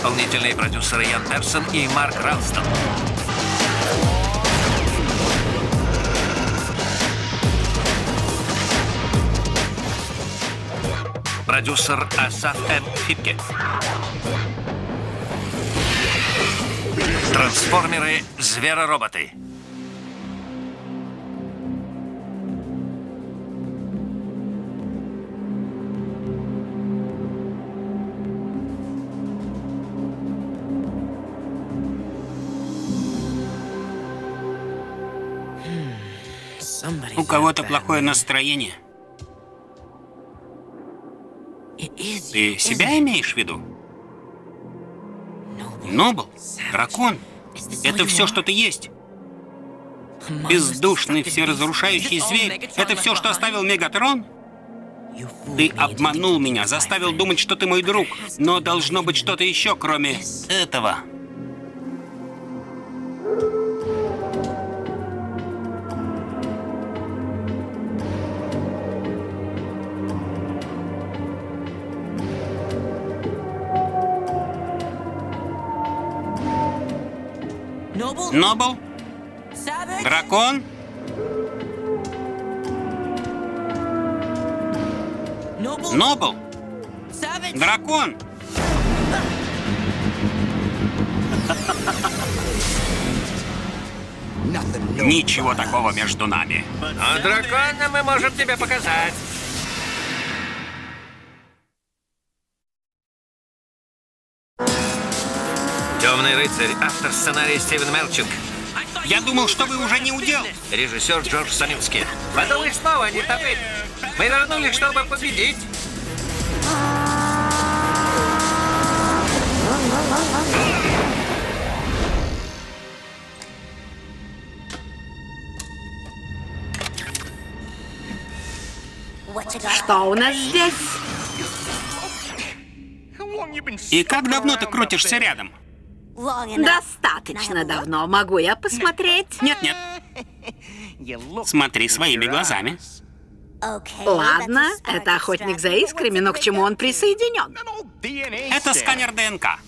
Исполнительные продюсеры Ян Персон и Марк Ралстон. Продюсер Асаф М. Фипке. Трансформеры Зверороботы. У кого-то плохое настроение. Ты себя имеешь в виду? Нобл? Дракон? Это все, что ты есть? Бездушный, всеразрушающий зверь? Это все, что оставил Мегатрон? Ты обманул меня, заставил думать, что ты мой друг. Но должно быть что-то еще, кроме этого. Нобл? Дракон? Нобл? Дракон? Ничего такого между нами. А дракона мы можем тебе показать. «Темный рыцарь», автор сценария Стивен Мелчик, Я думал, что вы уже не удел. режиссер Джордж Саминский. Подумай снова, не топить. Мы вернулись, чтобы победить. Что у нас здесь? И как давно ты крутишься рядом? Достаточно давно. Могу я посмотреть? Нет-нет. Смотри своими глазами. Ладно, это охотник за искрами, но к чему он присоединен? Это сканер ДНК.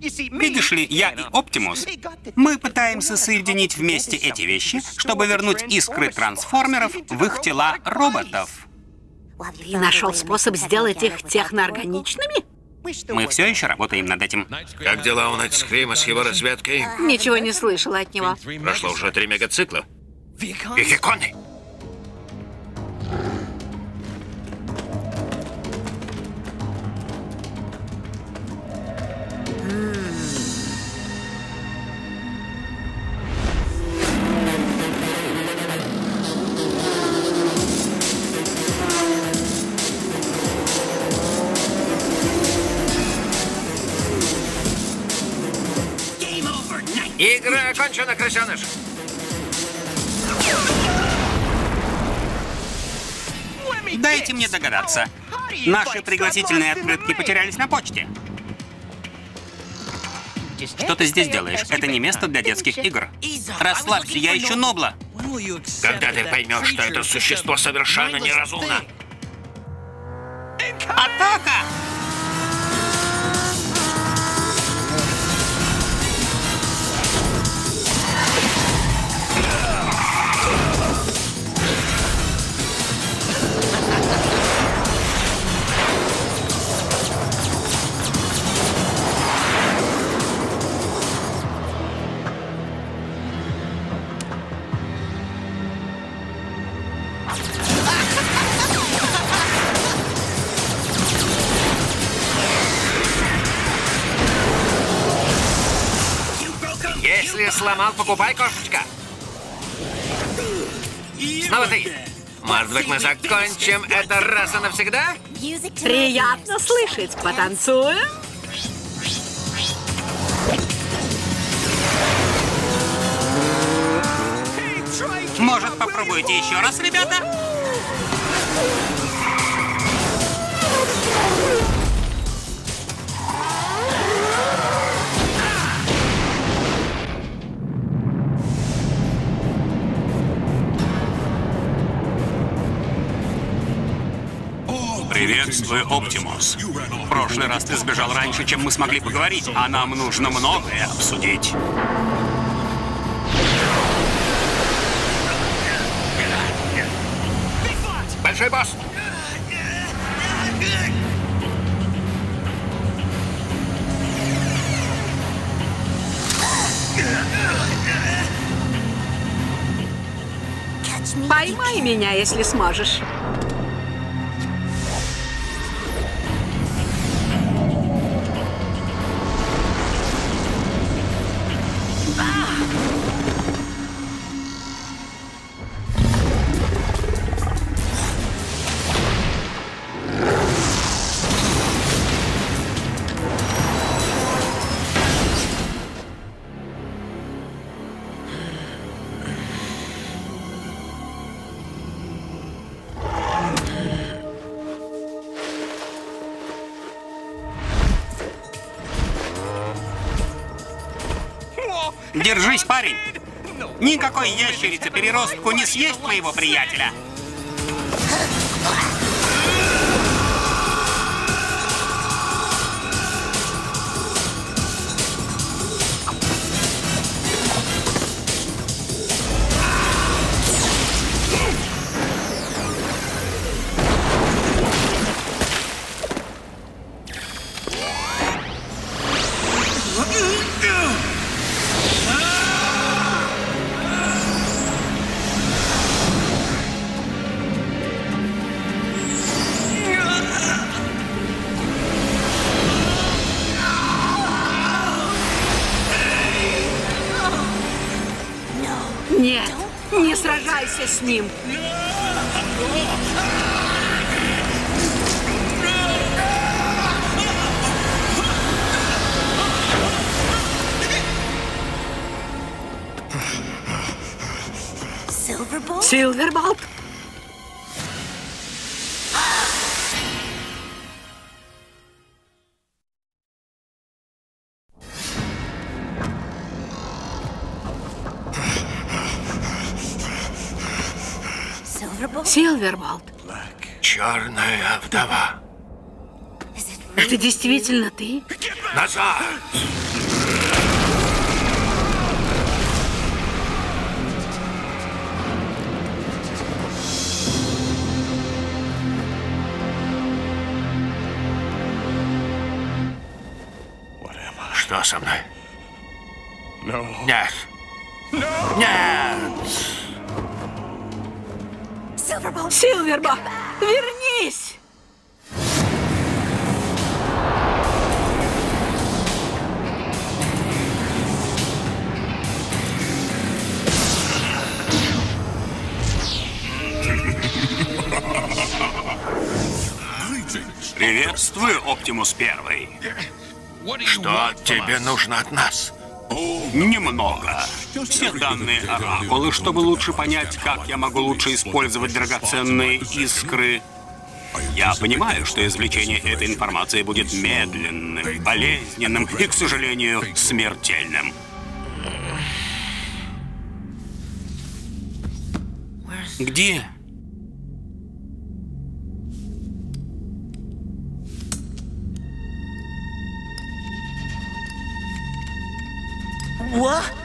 Видишь ли, я и Оптимус, мы пытаемся соединить вместе эти вещи, чтобы вернуть искры трансформеров в их тела роботов. И нашел способ сделать их техноорганичными? Мы все еще работаем над этим. Как дела у Найтскрима с его разведкой? Ничего не слышала от него. Прошло уже три мегацикла. Вихиконы. Игра окончена, крысеныш. Дайте мне догадаться. Наши пригласительные открытки потерялись на почте. Что ты здесь делаешь? Это не место для детских игр. Расслабься, я ищу Нобла. Когда ты поймешь, что это существо совершенно неразумно. Атака! Если сломал, покупай, кошечка. Снова ты. Может быть, мы закончим это раз и навсегда? Приятно слышать. Потанцуем? Может, попробуйте еще раз, ребята? Приветствую, Оптимус. В прошлый раз ты сбежал раньше, чем мы смогли поговорить, а нам нужно многое обсудить. Большой босс! Поймай меня, если сможешь. Держись, парень! Никакой ящерицы переростку не съесть моего приятеля! Нет, не сражайся с ним. Silverbolt? Силверболт, Silverbolt? Силверболт, Черная вдова. Это действительно ты? Назад! Что со мной? Нет. Нет! Силверболт, вернись! Приветствую, Оптимус Первый. Что тебе нужно от нас? Немного. Все данные оракулы, чтобы лучше понять, как я могу лучше использовать драгоценные искры. Я понимаю, что извлечение этой информации будет медленным, болезненным и, к сожалению, смертельным. Где? 我。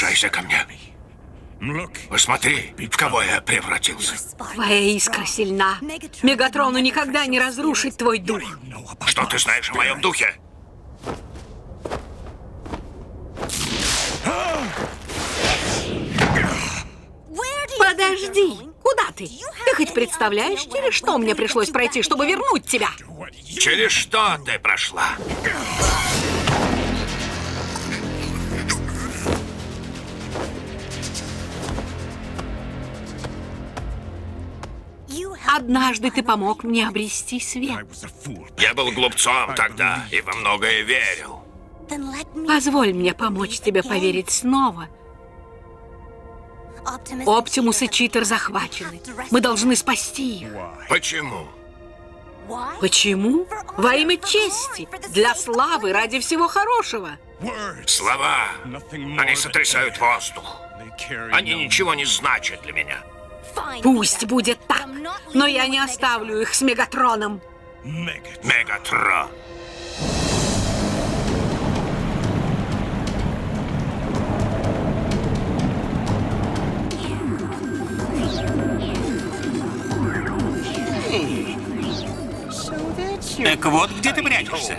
Приближайся ко мне. Посмотри, в кого я превратился. Твоя искра сильна. Мегатрону никогда не разрушить твой дух. Что ты знаешь о моем духе? Подожди, куда ты? Ты хоть представляешь, через что мне пришлось пройти, чтобы вернуть тебя? Через что ты прошла? Однажды ты помог мне обрести свет. Я был глупцом тогда и во многое верил. Позволь мне помочь тебе поверить снова. Оптимус и Читер захвачены. Мы должны спасти их. Почему? Почему? Во имя чести, для славы, ради всего хорошего. Слова. Они сотрясают воздух. Они ничего не значат для меня. Пусть будет так, но я не оставлю их с Мегатроном. Мегатрон. Так вот, где ты прячешься?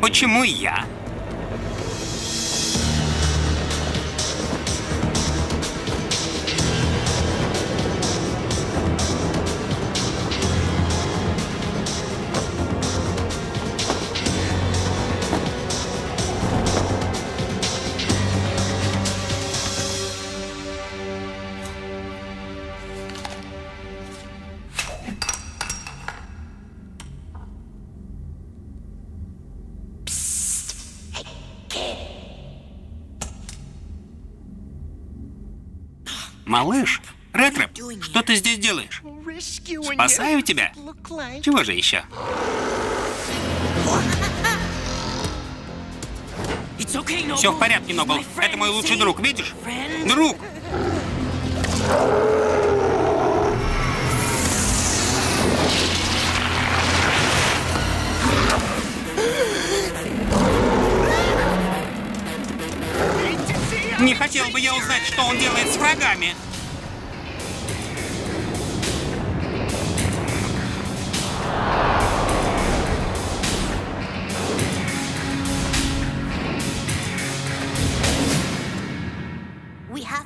Почему я? Малыш, Ретро, что ты здесь делаешь? Спасаю тебя? Чего же еще? Все в порядке, Нобл. Это мой лучший друг, видишь? Друг! Не хотел бы я узнать, что он делает с врагами.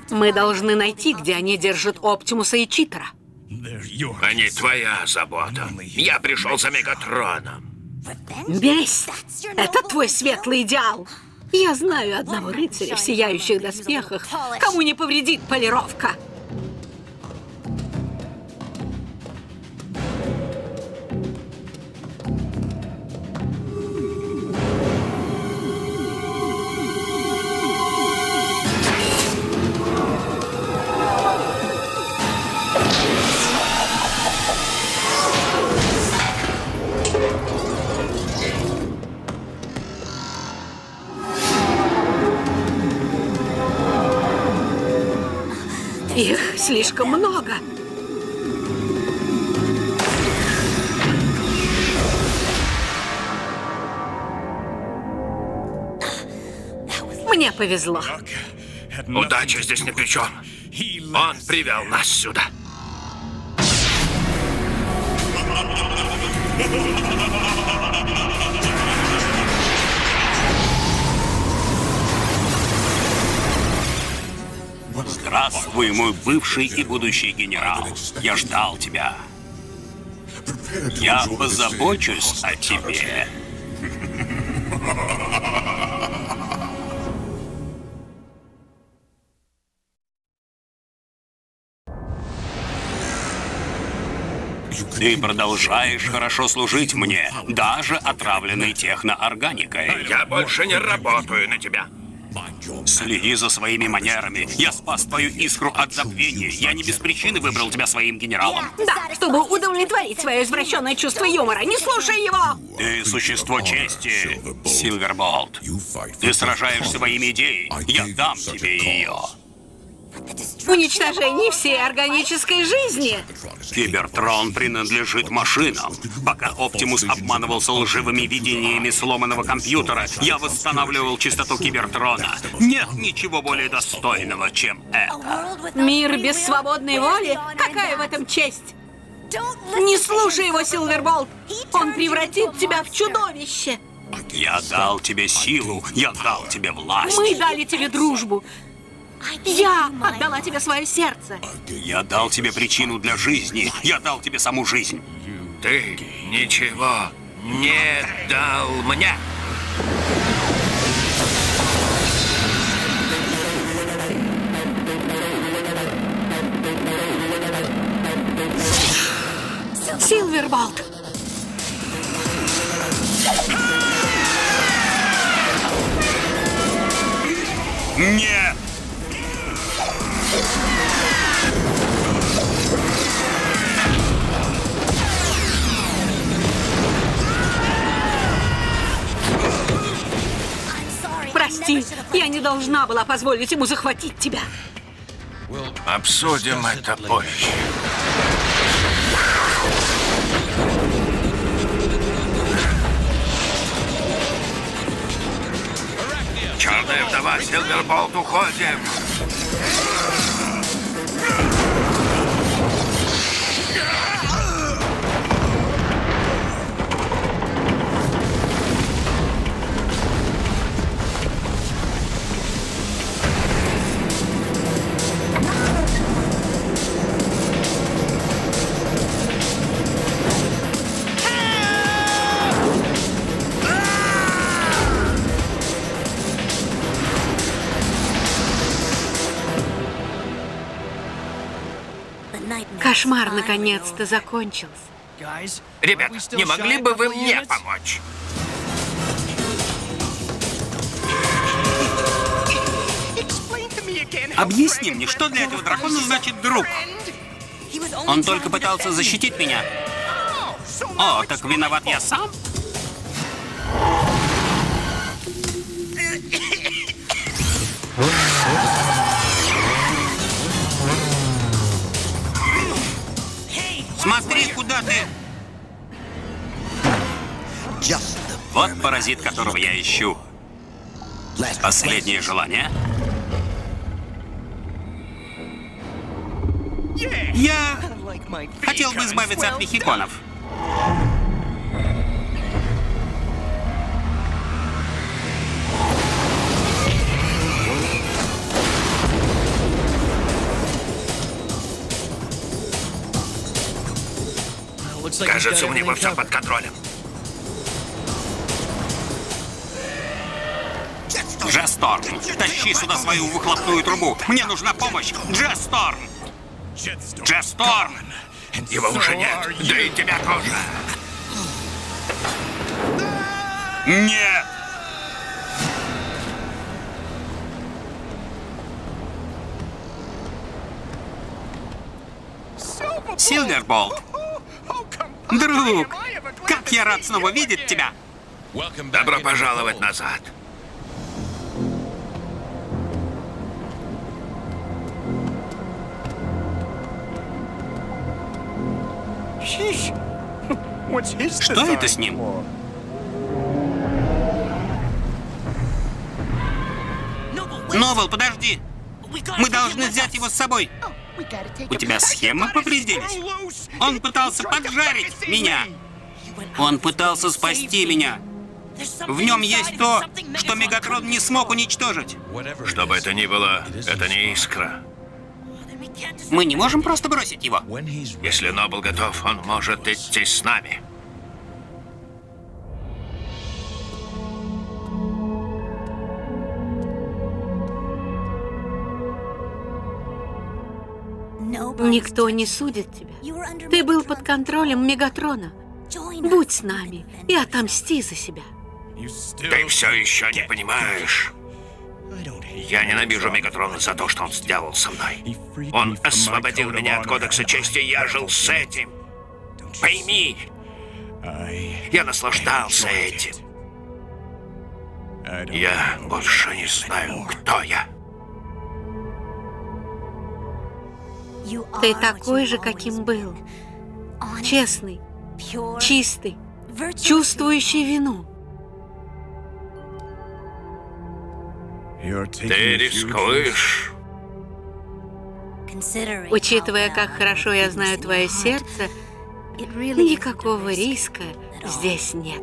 Мы должны найти, где они держат Оптимуса и Читера. Они твоя забота. Я пришел за Мегатроном. Месть — это твой светлый идеал. Я знаю одного рыцаря в сияющих доспехах, кому не повредит полировка. Повезло. Удача здесь ни при чем. Он привел нас сюда. Здравствуй, мой бывший и будущий генерал. Я ждал тебя. Я позабочусь о тебе. Ты продолжаешь хорошо служить мне, даже отравленный техноорганикой. Я больше не работаю на тебя. Следи за своими манерами. Я спас твою искру от забвения. Я не без причины выбрал тебя своим генералом. Да, чтобы удовлетворить свое извращенное чувство юмора. Не слушай его! Ты существо чести, Силверболт. Ты сражаешься во имя идеи. Я дам тебе ее. Уничтожение всей органической жизни. Кибертрон принадлежит машинам. Пока Оптимус обманывался лживыми видениями сломанного компьютера, я восстанавливал чистоту Кибертрона. Нет ничего более достойного, чем это. Мир без свободной воли? Какая в этом честь? Не слушай его, Силверболт! Он превратит тебя в чудовище! Я дал тебе силу, я дал тебе власть. Мы дали тебе дружбу. Я отдала тебе свое сердце. Я дал тебе причину для жизни. Я дал тебе саму жизнь. Ты ничего не дал мне. Силверболт! Нет! Должна была позволить ему захватить тебя. Обсудим это позже. Черная вдова, Силверболт, уходим! Кошмар наконец-то закончился. Ребят, не могли бы вы мне помочь? Объясни мне, что для этого дракона значит друг? Он только пытался защитить меня. О, так виноват я сам? Смотри, куда ты! Вот паразит, которого я ищу. Последнее желание. Я хотел бы избавиться от мехиконов. Кажется, у него все под контролем. Джесторм, тащи сюда свою выхлопную трубу. Мне нужна помощь. Джесторм! Джесторм! Его уже нет. Да и тебя тоже. Нет! Силверболт! Друг, как я рад снова видеть тебя! Добро пожаловать назад. Что это с ним? Новел, подожди! Мы должны взять его с собой. У тебя схемы повредились? Он пытался поджарить меня. Он пытался спасти меня. В нем есть то, что Мегатрон не смог уничтожить. Что бы это ни было, это не искра. Мы не можем просто бросить его. Если Нобл готов, он может идти с нами. Никто не судит тебя. Ты был под контролем Мегатрона. Будь с нами и отомсти за себя. Ты все еще не понимаешь. Я ненавижу Мегатрона за то, что он сделал со мной. Он освободил меня от Кодекса Чести, я жил с этим. Пойми, я наслаждался этим. Я больше не знаю, кто я. Ты такой же, каким был. Честный, чистый, чувствующий вину. Ты рискуешь. Учитывая, как хорошо я знаю твое сердце, никакого риска здесь нет.